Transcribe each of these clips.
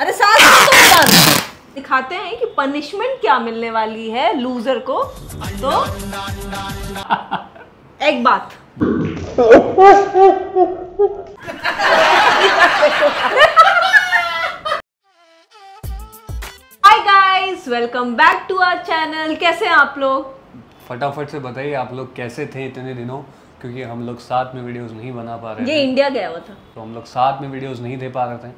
अरे साथ तो दिखाते हैं कि पनिशमेंट क्या मिलने वाली है लूजर को। तो एक बात। Hi guys welcome back to our channel कैसे हैं आप लोग? फटाफट से बताइए आप लोग कैसे थे इतने दिनों? क्योंकि हम लोग साथ में वीडियोस नहीं बना पा रहे ये इंडिया गया हुआ था। तो हम लोग साथ में वीडियोस नहीं दे पा रहे थे।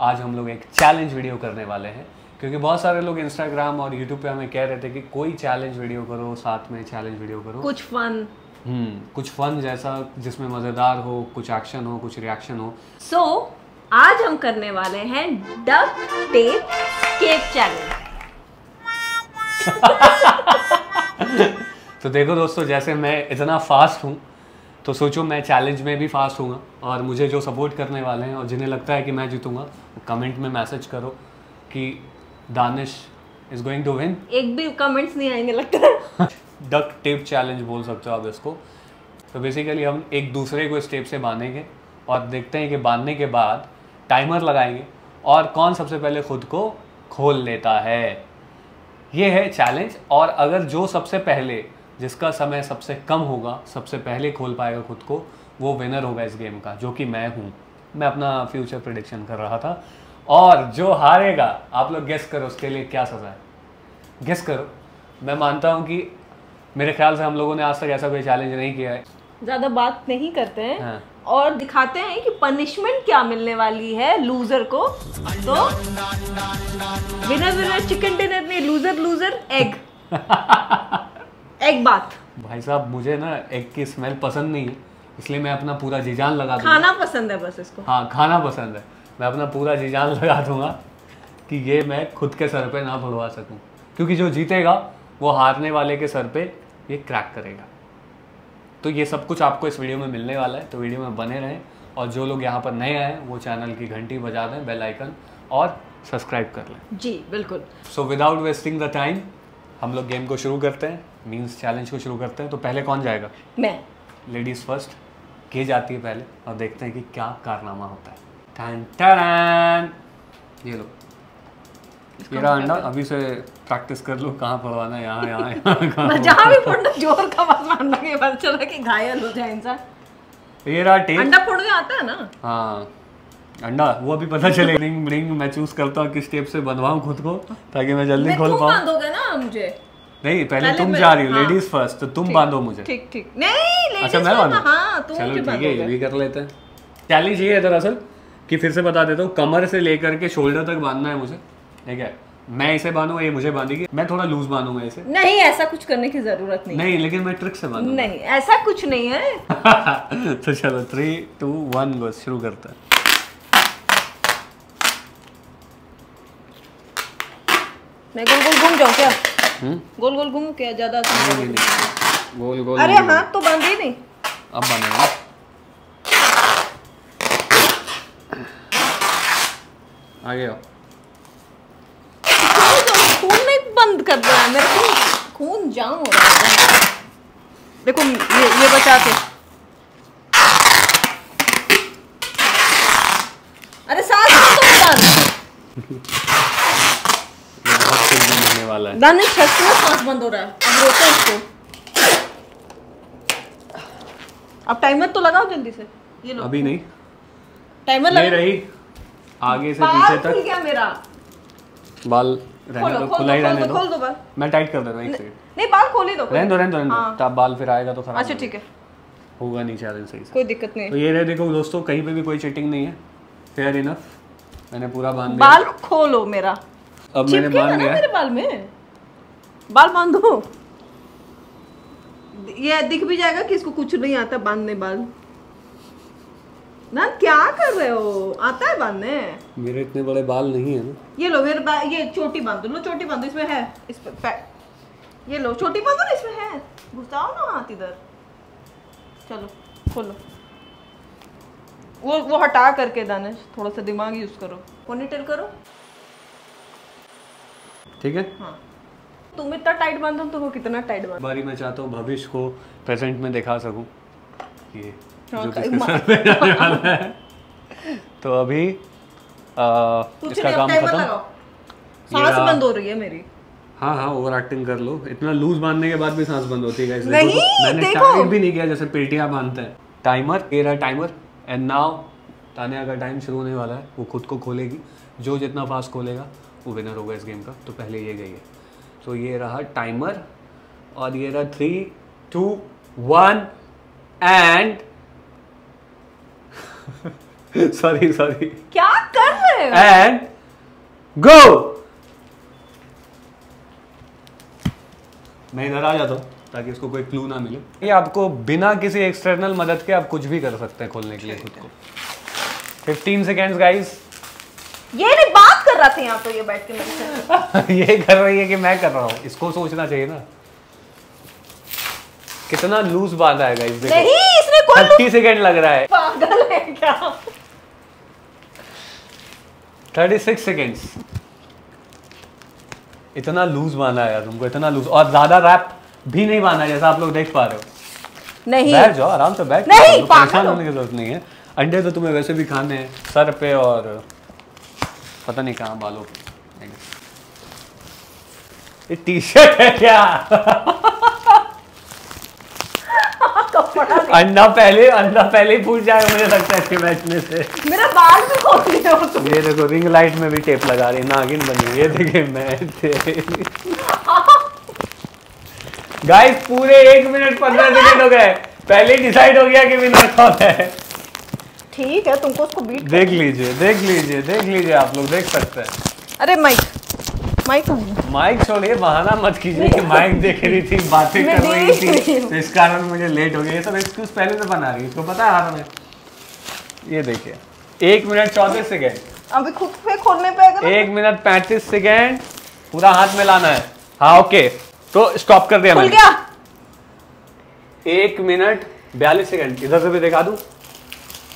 आज हम लोग एक चैलेंज वीडियो करने वाले हैं। क्योंकि बहुत सारे लोग इंस्टाग्राम और यूट्यूब पे हमें कह रहे थे कि कोई चैलेंज वीडियो करो साथ में चैलेंज वीडियो करो। कुछ फन हम्म कुछ फन जैसा जिसमें मज़ेदार हो कुछ एक्शन हो कुछ रिएक्शन हो। सो so, आज हम करने वाले हैं डक टेप स्केप चैलेंज तो देखो दोस्तों जैसे मैं इतना फास्ट हूँ तो सोचो मैं चैलेंज में भी फास्ट हूँ और मुझे जो सपोर्ट करने वाले हैं और जिन्हें लगता है कि मैं जीतूँगा कमेंट में मैसेज करो कि Danish is going to win एक भी कमेंट्स नहीं आएँगे लगता है। डक टेप चैलेंज बोल सकते हो आप इसको। तो बेसिकली हम एक दूसरे को इस टेप से बांधेंगे और देखते हैं कि बांधने के बाद टाइमर लगाएँगे और कौन सबसे पहले खुद को खोल लेता है। ये है चैलेंज और अगर जो सबसे पहले जिसका समय सबसे कम होगा सबसे पहले खोल पाएगा खुद को वो विनर होगा इस गेम का जो कि मैं हूँ। मैं अपना फ्यूचर प्रिडिक्शन कर रहा था। और जो हारेगा आप लोग गेस करो उसके लिए क्या सज़ा है। गेस करो। मैं मानता हूँ कि मेरे ख्याल से हम लोगों ने आज तक ऐसा कोई चैलेंज नहीं किया है। ज़्यादा बात नहीं करते हैं हाँ। और दिखाते हैं कि पनिशमेंट क्या मिलने वाली है लूजर को। तो विनर विनर चिकन डिनर नहीं लूजर लूजर एग एक बात। भाई साहब मुझे ना एग की स्मेल पसंद नहीं है इसलिए मैं अपना पूरा जीजान लगा दूँगा। खाना पसंद है बस इसको। हाँ खाना पसंद है। मैं अपना पूरा जीजान लगा दूँगा कि ये मैं खुद के सर पे ना भरवा सकूँ। क्योंकि जो जीतेगा वो हारने वाले के सर पे ये क्रैक करेगा। तो ये सब कुछ आपको इस वीडियो में मिलने वाला है। तो वीडियो में बने रहें और जो लोग यहाँ पर नए आए वो चैनल की घंटी बजा दें बेल आइकन और सब्सक्राइब कर लें। जी बिल्कुल। So without wasting the time हम लोग गेम को शुरू करते हैं मीन्स चैलेंज को शुरू करते हैं तो पहले कौन जाएगा? मैं। लेडीज़ फ़र्स्ट के जाती है पहले और देखते हैं कि क्या कारनामा होता है। टन टन ये लो। मेरा अंडा अभी से प्रैक्टिस कर लो कहाँ पड़वाना है यहाँ यहाँ यहाँ जहाँ भी फोड़ना ज़ोर का बस मारना के पता चला कि घायल हो जाए इंसान। ये रहा टेप अंडा फोड़ने आता है ना? हाँ। अंडा। वो अभी पता चले रिंग रिंग मैं चूज़ करता हूँ किस टेप से बनवाऊँ खुद को ताकि मैं जल्दी खोल पाऊँ। बांधोगे ना मुझे। नहीं पहले पहले तुम जा रही हो हाँ। लेडीज़ फ़र्स्ट तो तुम बांधो मुझे। ठीक ठीक। नहीं अच्छा मैं बांधू? हाँ चलो ठीक है ये भी कर लेते हैं। चैलेंज ये है दरअसल कि फिर से बता देता हूँ कमर से लेकर के शोल्डर तक बांधना है मुझे ठीक है? मैं इसे बांधूँगा ये मुझे बांधेगी मैं थोड़ा लूज बांधूँगा इसे। नहीं ऐसा कुछ करने की ज़रूरत नहीं नहीं लेकिन मैं ट्रिक से बांधूँगा। नहीं ऐसा कुछ नहीं है। तो चलो थ्री टू वन गो शुरू करता हैं। मैं गोल गोल घूम जाऊँ क्या? हम्म? गोल गोल घूम क्या ज़्यादा। गोल गोल अरे हाथ तो बाँध ही नहीं। अब बनेगा आगे आओ। खून नहीं बंद कर रहा है मेरे को खून जाम हो रहा है। देखो ये ये बचा के। अरे साथ तो बंद ये बहुत कुछ भी वाला है। दाने में सांस बंद हो रहा है। अब रोको इसको। अब टाइमर तो लगाओ जल्दी से। ये लो। अभी नहीं। टाइमर लगा रही। आगे से पीछे तक। गया मेरा। बाल रहने दो खुला ही रहने दो मैं टाइट कर दे रहा हूँ एक सेकंड नहीं बाल खोल ही दो रहने दो रहने दो रहने हाँ। दो तब बाल फिर आएगा तो खराब अच्छा ठीक है। होगा नहीं चैलेंज सही से कोई दिक्कत नहीं तो ये रहे देखो दोस्तों कहीं पे भी कोई चीटिंग नहीं है। फेयर इनफ मैंने पूरा बाँध दिया। बाल खोलो मेरा। अब मैंने चिपकेगा बाँध ना दिया मेरे बाल में? बाल बांधो ये दिख भी जाएगा कि इसको कुछ नहीं आता बांधने बाल। ना क्या कर रहे हो? आता है बांधने? मेरे इतने बड़े बाल नहीं है ना। ये लो मेरे बा, ये चोटी बांधो लो चोटी बांधो इसमें है। इस पे पे- ये लो चोटी बांधो ना इसमें है। घुसाओ ना हाथ इधर। चलो खोलो। वो वो हटा करके दानिश थोड़ा सा दिमाग यूज़ करो। पोनीटेल करो। ठीक है? हाँ। तुम इतना टाइट बांधो तुमको कितना टाइट बांधो बारी मैं चाहता हूँ भविष्य को प्रेजेंट में दिखा सकूँ ये जो किसके मा- जाने वाला है। तो अभी आ, इसका काम खत्म। सांस बंद हो रही है मेरी। हाँ हाँ ओवर एक्टिंग कर लो। इतना लूज बांधने के बाद भी सांस बंद होती है नहीं, तो, मैंने देखो। टाइम भी नहीं किया जैसे पेटियाँ बांधते हैं। टाइमर ये रहा टाइमर एंड नाउ तानिया का टाइम शुरू होने वाला है। वो खुद को खोलेगी। जो जितना फास्ट खोलेगा वो विनर होगा इस गेम का तो पहले ये गई है। सो ये रहा टाइमर और ये रहा three two one and sorry sorry क्या कर रहे हो? एंड गो मैं इधर आ जाता हूँ ताकि इसको कोई क्लू ना मिले। ये आपको बिना किसी एक्सटर्नल मदद के आप कुछ भी कर सकते हैं खोलने के लिए खुद को। 15 सेकेंड्स गाइस नहीं बात कर रहा था यहाँ पे ये बैठ के मेरे ये कर रही है कि मैं कर रहा हूँ? इसको सोचना चाहिए ना। कितना लूज बांधा है गाइस देखो। नहीं इसने कोई थर्टी सेकेंड लग रहा है। पागल है क्या? थर्टी सिक्स सेकेंड्स इतना लूज बांधा है यार तुमको इतना लूज और ज़्यादा रैप भी नहीं बांधा जैसा आप लोग देख पा रहे हो। नहीं। बैठ जाओ आराम से बैठ नहीं, परेशान होने की ज़रूरत नहीं है। अंडे तो तुम्हें वैसे भी खाने हैं सर पे और पता नहीं कहाँ बालों पे। ये टी शर्ट है क्या? अंडा पहले अंडा पहले ही फूट जाएगा मुझे लगता है इसके बैठने से। मेरा बाल भी खोल दिया हो ये देखो रिंग लाइट में भी टेप लगा रही नागिन बनी ये देखिए मैं गाइस पूरे एक मिनट पंद्रह सेकंड हो गए। पहले डिसाइड हो गया कि विनर कौन है। ठीक है तुमको उसको बीट देख लीजिए देख लीजिए देख लीजिए आप लोग देख सकते हैं। अरे माइक माइक माइक छोड़िए बहाना मत कीजिए कि माइक देख रही थी बातें कर रही थी तो इस कारण मुझे लेट हो गया। ये सब एक्सक्यूज पहले से बना रही है इसको पता है हाथ में? ये देखिए एक मिनट चौंतीस सेकेंड अभी खुद पे खोलने पे अगर एक मिनट पैंतीस सेकेंड पूरा हाथ में लाना है। हाँ ओके तो स्टॉप कर दिया मैंने। एक मिनट बयालीस सेकेंड इधर से भी दिखा दूँ?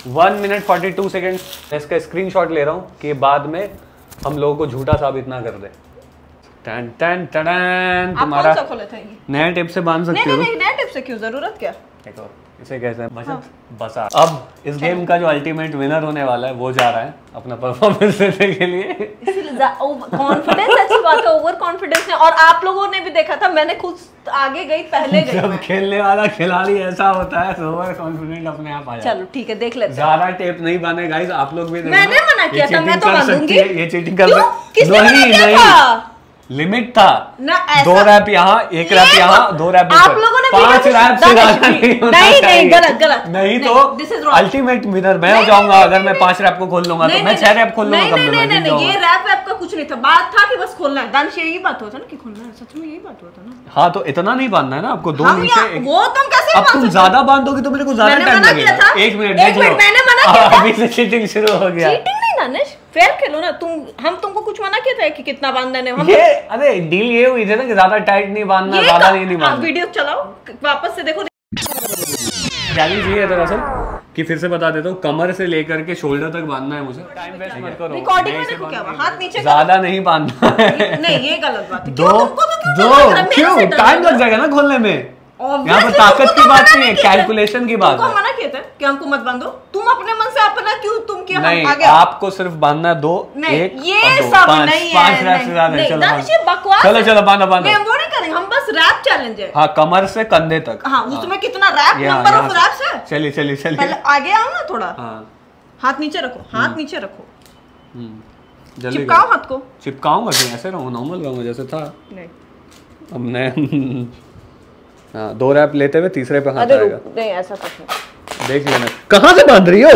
One minute forty two second इसका स्क्रीन शॉट ले रहा हूँ कि बाद में हम लोगों को झूठा साबित ना कर दे। टन टन टन तुम्हारा? नया टिप से बाँध सकते हो। नहीं नया टिप से क्यों? ज़रूरत क्या? देखो। इसे कैसे हैं? बचत हाँ। बसा अब इस गेम का जो अल्टीमेट विनर होने वाला है वो जा रहा है अपना परफॉर्मेंस देने के लिए। कॉन्फिडेंस अच्छी बात है ओवर कॉन्फिडेंस ने और आप लोगों ने भी देखा था मैंने खुद आगे गई पहले गई जब खेलने वाला खिलाड़ी ऐसा होता है तो ओवर कॉन्फिडेंट अपने आप आ है। चलो ठीक है देख लेते हैं। ज़्यादा टेप नहीं बांधे गाइस आप लोग भी मैंने मना किया था मैं तो बांधूँगी ये चीटिंग कर? सकती- नहीं, नहीं। लिमिट था। ना दो रैप यहाँ एक रैप यहाँ तो- दो रैप आप लोगों ने पाँच रैप से नहीं, ज़्यादा नहीं नहीं, नहीं, गलत, गलत। नहीं तो अल्टीमेट विनर मैं हो जाऊँगा अगर मैं पाँच रैप को खोल लूँगा तो मैं छह रैप खोल लूँगा नहीं, नहीं, नहीं, ये जाऊँगा। रैप का कुछ नहीं था। बात था कि बस खोलना है। दानिश यही बात होता ना कि खोलना है सच में यही बात होता ना। हाँ तो इतना नहीं बांधना है ना आपको दो हम नीचे वो तुम कैसे अब तुम ज़्यादा बांधोगे तो मेरे को ज़्यादा टाइम लगेगा। एक मिनट मैंने मना किया अभी से चीटिंग शुरू हो गया। चीटिंग नहीं दानिश। फेयर खेलो ना तुम हम तुमको कुछ मना किया था कि कितना बांधना है हम ये अरे डील ये हुई थी ना कि ज़्यादा टाइट नहीं बांधना ज़्यादा तो- नहीं नहीं हाँ, बांधना। वीडियो चलाओ वापस से देखो। चैलेंज ये है दरअसल कि फिर से बता देता हूँ कमर से लेकर के शोल्डर तक बांधना है मुझे। टाइम वेस्ट मत करो। रिकॉर्डिंग में देखो क्या हुआ हाथ नीचे ज़्यादा नहीं बांधना है। नहीं ये गलत बात है। दो तो क्यों दो क्यों? टाइम लग जाएगा ना खोलने में। यहाँ पर ताकत की बात नहीं है कैलकुलेशन की बात है। मना किया था कि हमको मत बांधो। तुम अपने मन से अपना क्यों तुम किया हम नहीं आगे आपको सिर्फ़ बांधना दो नहीं एक ये दो। सब पाँच नहीं है पाँच है, नहीं, चलो। बकवास चलो है। चलो बांधो बांधो। हम वो नहीं करेंगे हम बस रैप चैलेंज है। हाँ कमर से कंधे तक। हाँ उसमें कितना रैप नंबर ऑफ़ से। रैप्स है? चलिए चलिए चलिए। आगे आओ ना थोड़ा। हाँ। हाथ नीचे रखो हाथ नीचे रखो। हम्म। चिपकाओ हाथ को। चिपकाऊँगा ऐसे रहूँ नॉर्मल रहूँगा जैसे था। नहीं। मैं हाँ दो रैप लेते हुए तीसरे पे हाथ आएगा। नहीं ऐसा कुछ नहीं। देख लेना। कहाँ से बाँध रही हो?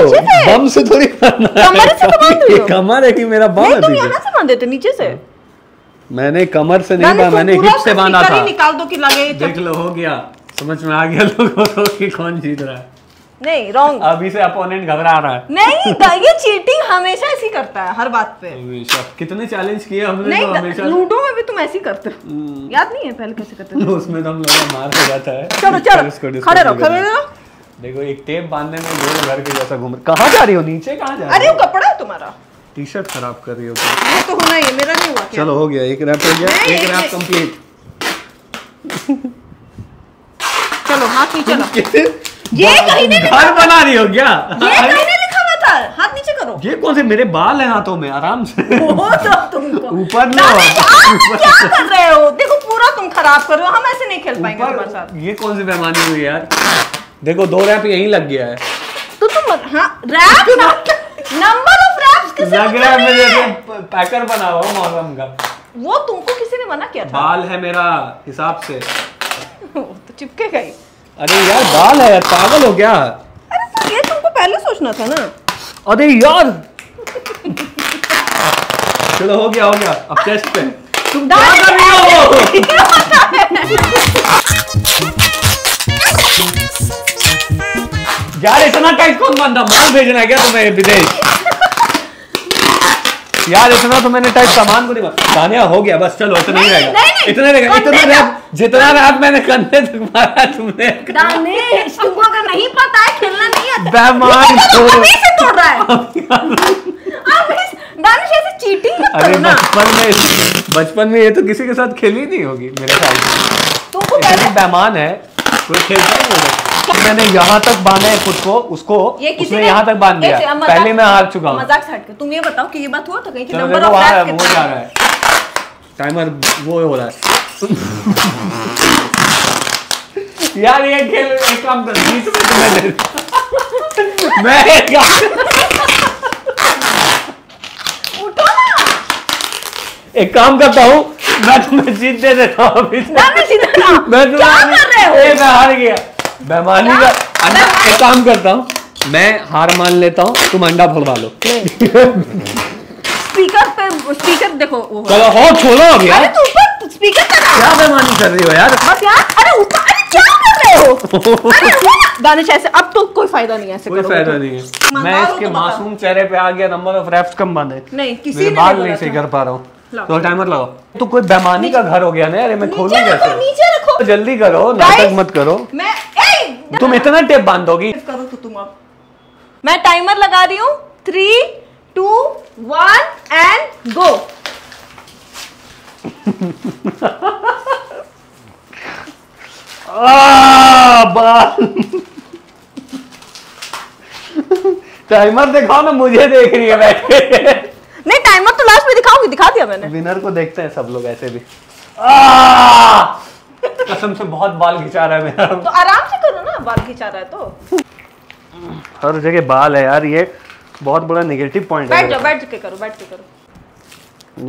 बम से थोड़ी कमर से तो बाँध रही हो। कमर है कि मेरा बम है तुम यहाँ से बांधे थे नीचे से। मैंने कमर से नहीं बांधा मैंने हिप से बांधा था। निकाल दो कि लगे देख लो हो गया। समझ में आ गया लोगों को कि कौन जीत रहा है। नहीं रॉन्ग अभी से अपोनेंट घबरा रहा है। नहीं ये चीटिंग हमेशा ऐसी करता है हर बात पे। हमेशा। कितने चैलेंज किए हमने नहीं तो हमेशा। लूडो में भी तुम ऐसे ही करते हो। याद नहीं है पहले कैसे करते थे? उसमें तो हम लोगों मार हो जाता है चलो चलो खड़े रहो खड़े रहो। देखो एक टेप बांधने में दोनों घर के जैसा घूम कहाँ जा रही हो? नीचे कहाँ जा अरे रही वो हो? कपड़ा है तुम्हारा। टी शर्ट खराब कर रही हो। तुम। ये तो होना ही है मेरा नहीं हुआ क्या? चलो हो गया एक रैप हो गया एक एक- रैप कंप्लीट चलो हाथ नीचे लो ये कहीं नहीं घर बना रही हो क्या? ये कहीं लिखा हुआ था। हाथ नीचे करो। ये कौन से मेरे बाल हैं हाथों में? आराम से। वो तो तुमको। ऊपर आप क्या कर रहे हो? देखो पूरा तुम खराब कर रहे हो। हम ऐसे नहीं खेल पाएँगे तुम्हारे साथ। ये कौन सी बेमानी हुई यार? देखो दो रैप यहीं लग गया है। तो तुम हाँ रैप नंबर ऑफ़ रैप्स किसे लग रहा है? से पैकर बना हुआ मौसम का। वो तुमको किसी ने मना किया था। बाल है मेरा हिसाब से। वो तो चिपके गई अरे यार बाल है यार पागल हो क्या अरे तो ये तुमको पहले सोचना था ना। अरे यार। चलो हो गया हो गया। अब टेस्ट पे। तुम क्या कर रही हो? यार इतना टाइट कौन बांधा माल भेजना है क्या तुम्हें विदेश? यार इतना तो मैंने टाइप सामान को नहीं दानिया हो गया बस चलो इतना ही रहेगा। इतना रहेगा। इतना रैप जितना रैप मैंने कंधे तक मारा तुमने। दानिश तुमको अगर नहीं पता है खेलना नहीं आता। बेमान तो से तोड़ रहा है। दानिश ऐसे चीटिंग मत अरे बचपन में बचपन में ये तो किसी के साथ खेली नहीं होगी मेरे ख्याल से। तुमको पहले बेमान है कोई खेलता ही नहीं होगा। मैंने यहाँ तक बांधा है खुद को उसको ये उसने यहाँ तक बाँध दिया। पहले मैं हार चुका हूँ। मज़ाक साइड कर तुम ये बताओ कि ये बात हुआ था कहीं कि नंबर ऑफ़ वहाँ रैप्स वो जा रहा है। टाइमर वो हो रहा है। यार ये खेल एक काम कर बीस मिनट में दे मैं एक काम उठो ना। एक काम करता हूँ मैं तुम्हें जीत दे देता हूँ अभी मैं क्या कर रहे हो? ए, मैं हार गया। बेमानी का? अंडा एक काम करता हूँ। मैं हार मान लेता हूँ तुम अंडा फड़वा लो। स्पीकर पे स्पीकर देखो वो चलो हो छोड़ो अब अरे यार तू ऊपर स्पीकर पे क्या बेमानी कर रही हो यार? बस यार अरे ऊपर अरे क्या कर रहे हो? अरे दानिश ऐसे अब तो कोई फ़ायदा नहीं है ऐसे कोई फ़ायदा तो। नहीं है। मैं तो इसके मासूम चेहरे पे आ गया नंबर ऑफ़ रैप्स कम बांधे नहीं किसी ने बाल नहीं सही कर पा रहा हूँ। तो टाइमर लगाओ। तो कोई बेमानी का घर हो गया ना अरे मैं खोलूं कैसे नीचे रखो। तो जल्दी करो नाटक मत करो। मैं ए तुम इतना टेप बांधोगी करो तो तुम अब। मैं टाइमर लगा रही हूँ। Three two one and go timer दिखाओ ना मुझे देख रही है बैठ। के टाइमर तो लास्ट में दिखाऊँगी दिखा दिया मैंने। विनर को देखते हैं सब लोग ऐसे भी। कसम से बहुत बाल खिंचा रहा है मेरा। तो आराम से करो ना बाल खिंचा रहा है तो। हर जगह बाल है यार ये बहुत बड़ा नेगेटिव पॉइंट है। बैठ जाओ बैठ के करो बैठ के करो।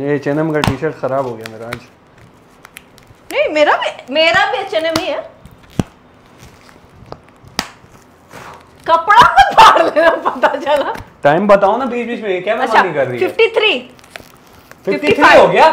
ये एच का टी शर्ट खराब हो गया मेरा आज। नहीं मेरा भी मेरा भी एच ही है। कपड़ा मत फाड़ लेना पता चला। टाइम बताओ ना बीच बीच में क्या अच्छा कर रही है? फिफ्टी थ्री 53 हो गया?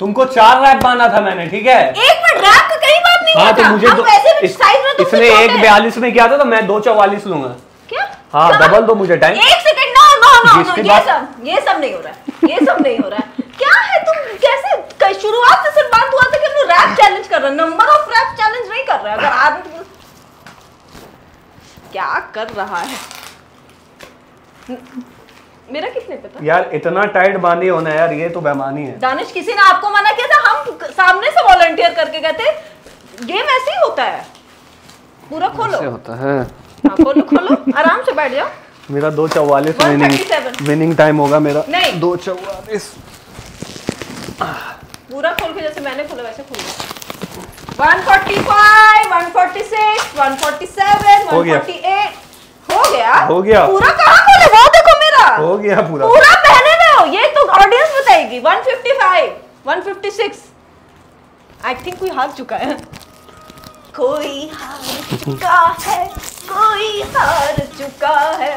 तुमको चार रैप बांधा था मैंने ठीक है? एक मिनट रैप का कहीं बात नहीं हाँ तो मुझे दो इस, में तुमसे इसने एक बयालीस में किया था तो मैं दो चौवालीस लूँगा। क्या? हाँ डबल दो मुझे टाइम एक सेकंड नो नो नो ये सब ये सब नहीं हो रहा है ये सब नहीं हो रहा है। क्या है तुम कैसे शुरुआत से सिर्फ़ बात हुआ था कि हम रैप चैलेंज कर रहे हैं? नंबर ऑफ़ रैप चैलेंज नहीं कर रहे हैं अगर आदमी क्या कर रहा है? मेरा कितने पे था? यार इतना टाइट बांधी होना यार ये तो बेमानी है। दानिश किसी ने आपको मना किया था? हम सामने से वॉलंटियर करके गए थे। गेम ऐसे ही होता है। पूरा खोलो। ऐसे होता है। हाँ खोलो खोलो। आराम से बैठ जाओ। मेरा दो चौवालीस 137. विनिंग विनिंग टाइम होगा मेरा। नहीं। दो चौवालीस। पूरा खोल के जैसे मैंने खोला वैसे खोलो 145, 146, 147, 148 हो गया? हो गया। पूरा कहाँ खोले? वो देखो मेरा। हो गया पूरा। पूरा पहने में हो ये तो ऑडियंस बताएगी। 155, 156 आई थिंक कोई हार चुका है। कोई हार चुका है कोई हार चुका है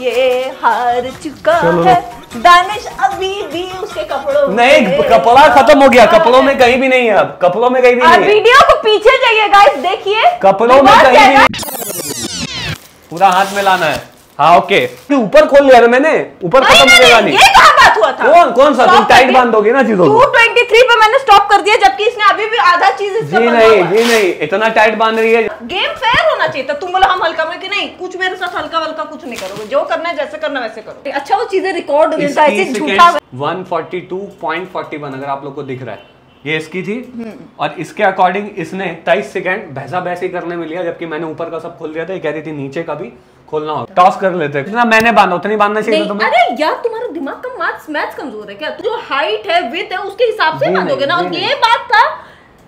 ये हार चुका है। दानिश अभी भी उसके कपड़ों में नहीं कपड़ा खत्म हो गया। कपड़ों में कहीं भी नहीं है अब। कपड़ों में कहीं भी नहीं है। वीडियो को पीछे जाइए गाइस देखिए। कपड़ों में कहीं भी। नहीं। पूरा हाथ में लाना है। हाँ ओके। ऊपर खोल लिया ना मैंने। ऊपर खत्म हो गया नहीं, ये कहाँ बात हुआ था? कौन कौन सा? तुम टाइट। बाँध दोगे ना चीज़ों को। 223 पे मैंने स्टॉप कर दिया जबकि इसने अभी भी आधा चीज़ इससे जी नहीं जी नहीं इतना टाइट बाँध रही है। गेम फेयर होना चाहिए था। तुम बोलो हम हल्का में कि नहीं कुछ मेरे साथ हल्का वल्का कुछ नहीं करोगे। जो करना है जैसे करना वैसे करो। अच्छा वो चीज़ें रिकॉर्ड हो जाता है ऐसे झूठा 142.41 अगर आप लोग को दिख रहा है। ये इसकी थी। और इसके अकॉर्डिंग इसने तेईस सेकंड भैसा भैसी करने में लिया जबकि मैंने ऊपर का सब खोल दिया था। ये कह रही थी नीचे का भी खोलना हो टॉस कर लेते जितना मैंने बांधा उतनी बांधना चाहिए तुम्हें। अरे यार तुम्हारा दिमाग का मैथ्स मैथ्स कमज़ोर है क्या? जो हाइट है विथ है उसके हिसाब से बांधोगे ना? और ये बात था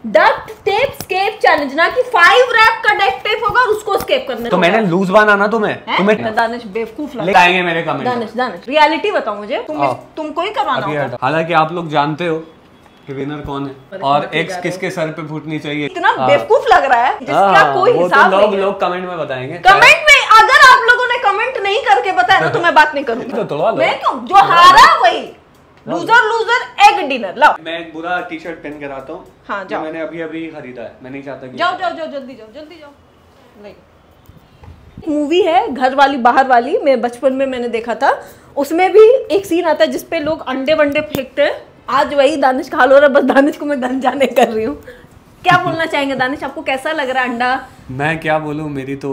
डक्ट टेप स्केप चैलेंज ना कि फाइव रैप का डक्ट टेप होगा और उसको स्केप करने तो मैंने लूज बांधा ना तुम्हें। हैं? तुम्हें दानिश बेवकूफ़ मेरे कमेंट दानिश दानिश रियलिटी बताओ मुझे। तुम तुमको ही करवाना होगा। हालाँकि आप लोग जानते हो कि विनर कौन है? और एक्स किसके सर पे फूटनी चाहिए? इतना हाँ। बेवकूफ़ लग रहा है जिसका हाँ, कोई वो तो हिसाब लोग लोग कमेंट में बताएँगे। कमेंट में अगर आप लोगों ने कमेंट नहीं करके बताया ना तो मैं बात नहीं करूँगी। तो करूँगा तोड़वा लो। मैं क्यों? जो हारा वही। लूजर लूजर एग डिनर लाओ। मैं एक बुरा टी शर्ट पहन के आता हूँ हाँ, जो जाओ। मैंने अभी अभी खरीदा है। मैं नहीं चाहता जाओ जाओ जाओ जल्दी जाओ जल्दी जाओ। नहीं। मूवी है घर वाली बाहर वाली। मैं बचपन में मैंने देखा था। उसमें भी एक सीन आता है जिसपे लोग अंडे वंडे फेंकते हैं। आज वही दानिश खा लो रहा है, बस दानिश को मैं गन जाने कर रही हूँ। क्या बोलना चाहेंगे दानिश? आपको कैसा लग रहा है अंडा? मैं क्या बोलूँ मेरी तो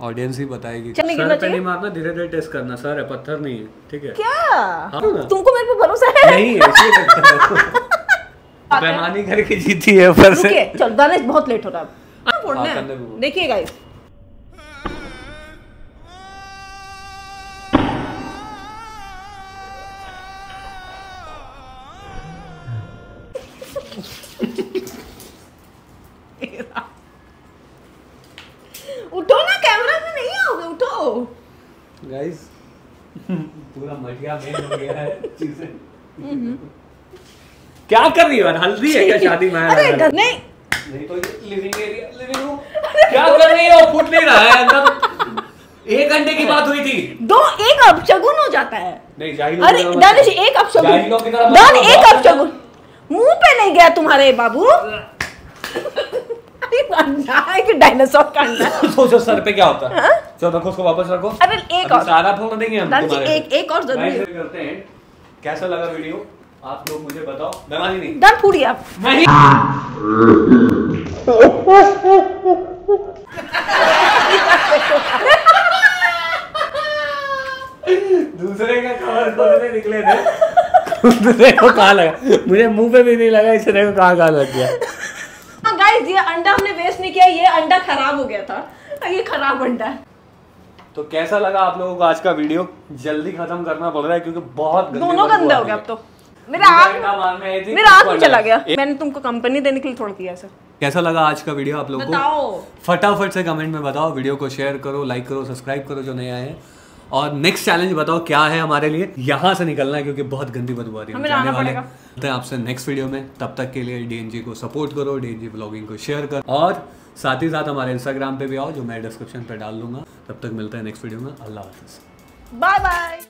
ऑडियंस ही बताएगी। सर पे? नहीं मारना धीरे धीरे टेस्ट करना सर है पत्थर नहीं है ठीक है? क्या? हाँ। तुमको मेरे पे भरोसा है? नहीं है है। बेईमानी करके जीती है ऊपर से रुकिए चलो दानिश बहुत लेट हो रहा है। हाँ, है। देखिए गाइस गाइस पूरा मटिया मेल हो गया है चीज़ें। क्या कर रही हो? हल्दी है क्या शादी में? अरे घर नहीं। नहीं तो लिविंग एरिया लिविंग रूम क्या कर रही हो? फूट नहीं रहा है अंदर। एक घंटे की बात हुई थी। दो एक अपशगुन हो जाता है। नहीं जाहिल अरे दानिश एक अपशगुन। दान एक अपशगुन। मुँह पे नहीं गया तुम्हारे बाबू। अरे है डायनासोर का सोचो सर पे क्या होता है? चलो रखो उसको वापस रखो? अरे एक और। सारा फोड़ देंगे हम तुम्हारे। एक एक और ज़रूरी है। करते हैं। कैसा लगा वीडियो? आप लोग मुझे बताओ। बेमानी नहीं। दान फूडिए आप। नहीं। दूसरे का कवर खोलने निकले थे। दूसरे को कहाँ लगा? मुझे मुँह पे भी नहीं लगा इसने को कहाँ कहाँ लग गया। गाइस हाँ, ये अंडा हमने वेस्ट नहीं किया ये अंडा खराब हो गया था। ये खराब अंडा है। तो कैसा लगा आप लोगों को आज का वीडियो? जल्दी खत्म करना पड़ रहा है क्योंकि बहुत दोनों गंदे हो गया अब तो। मेरा थी, मेरा उसको में चला गया। मैंने तुमको कंपनी देने के लिए छोड़ दिया ऐसा। कैसा लगा आज का वीडियो आप लोगों को? बताओ। फटाफट से कमेंट में बताओ वीडियो को शेयर करो लाइक करो सब्सक्राइब करो जो नए आए हैं। और नेक्स्ट चैलेंज बताओ क्या है हमारे लिए? यहाँ से निकलना है क्योंकि बहुत गंदी बदबू आ रही है जाने वाले। हैं आपसे नेक्स्ट वीडियो में। तब तक के लिए डीएनजी को सपोर्ट करो डीएनजी ब्लॉगिंग को शेयर करो। और साथ ही साथ हमारे इंस्टाग्राम पे भी आओ, जो मैं डिस्क्रिप्शन पे डाल दूँगा। तब तक मिलते हैं नेक्स्ट वीडियो में। अल्लाह हाफिज़। Bye bye